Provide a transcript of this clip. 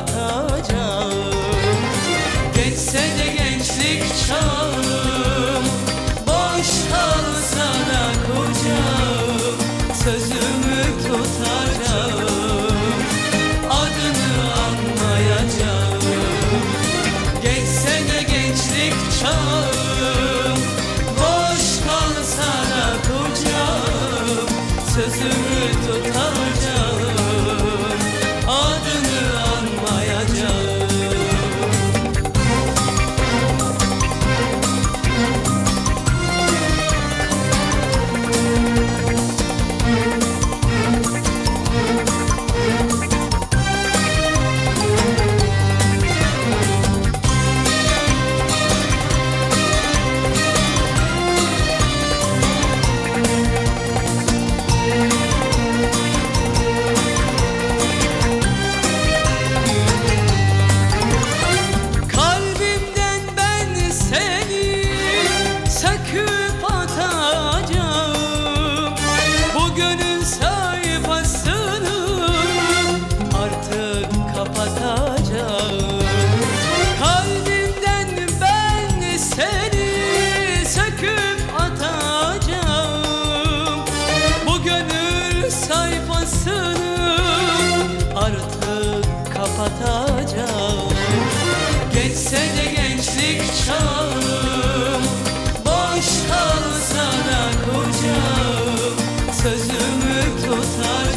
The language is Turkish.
artık kapatacağım Geçse de gençlik çağım Boş kalsa da kocam. Sözümü tutacağım Adını anmayacağım. Geçse de gençlik çağım Boş kalsa kocam. Sözümü tutacağım Boş kalsa da kocam Sözümü tutar